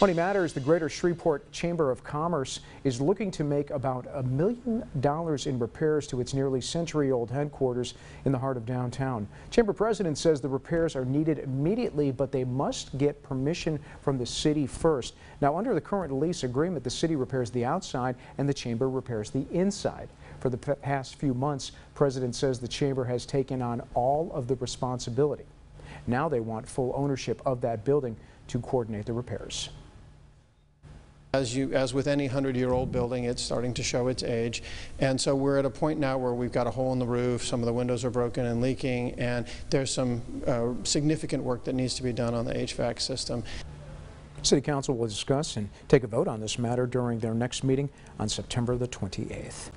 Money Matters, the Greater Shreveport Chamber of Commerce is looking to make about a million dollars in repairs to its nearly century-old headquarters in the heart of downtown. Chamber President says the repairs are needed immediately, but they must get permission from the city first. Now, under the current lease agreement, the city repairs the outside and the chamber repairs the inside. For the past few months, President says the chamber has taken on all of the responsibility. Now they want full ownership of that building to coordinate the repairs. As, you, as with any 100-year-old building, it's starting to show its age. And so we're at a point now where we've got a hole in the roof, some of the windows are broken and leaking, and there's some uh, significant work that needs to be done on the HVAC system. City Council will discuss and take a vote on this matter during their next meeting on September the 28th.